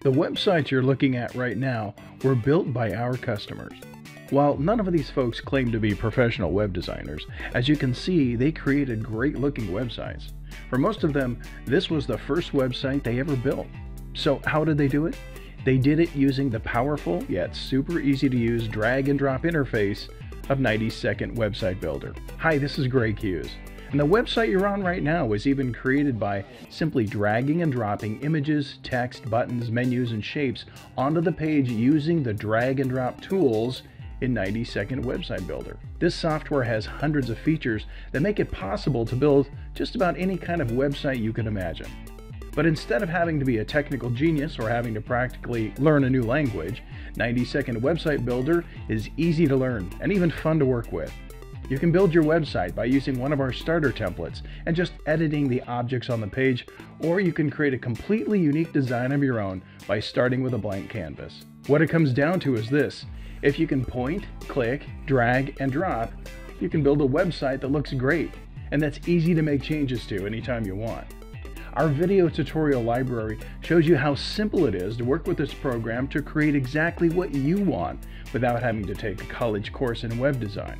The websites you're looking at right now were built by our customers. While none of these folks claim to be professional web designers, as you can see, they created great looking websites. For most of them, this was the first website they ever built. So, how did they do it? They did it using the powerful yet super easy to use drag and drop interface of 90 Second Website Builder. Hi, this is Greg Hughes. And the website you're on right now was even created by simply dragging and dropping images, text, buttons, menus, and shapes onto the page using the drag and drop tools in 90 Second Website Builder. This software has hundreds of features that make it possible to build just about any kind of website you can imagine. But instead of having to be a technical genius or having to practically learn a new language, 90 Second Website Builder is easy to learn and even fun to work with. You can build your website by using one of our starter templates and just editing the objects on the page, or you can create a completely unique design of your own by starting with a blank canvas. What it comes down to is this if you can point, click, drag, and drop, you can build a website that looks great and that's easy to make changes to anytime you want. Our video tutorial library shows you how simple it is to work with this program to create exactly what you want without having to take a college course in web design.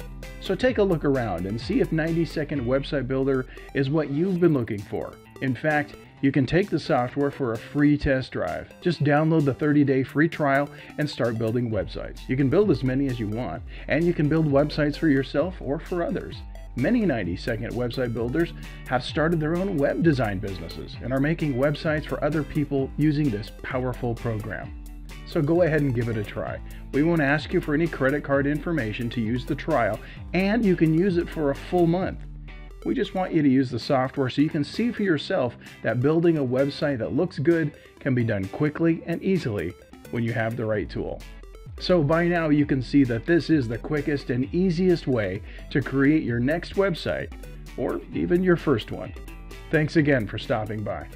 So take a look around and see if 90 Second Website Builder is what you've been looking for. In fact, you can take the software for a free test drive. Just download the 30 day free trial and start building websites. You can build as many as you want, and you can build websites for yourself or for others. Many 90 Second website builders have started their own web design businesses and are making websites for other people using this powerful program. So go ahead and give it a try. We won't ask you for any credit card information to use the trial, and you can use it for a full month. We just want you to use the software so you can see for yourself that building a website that looks good can be done quickly and easily when you have the right tool. So by now you can see that this is the quickest and easiest way to create your next website, or even your first one. Thanks again for stopping by.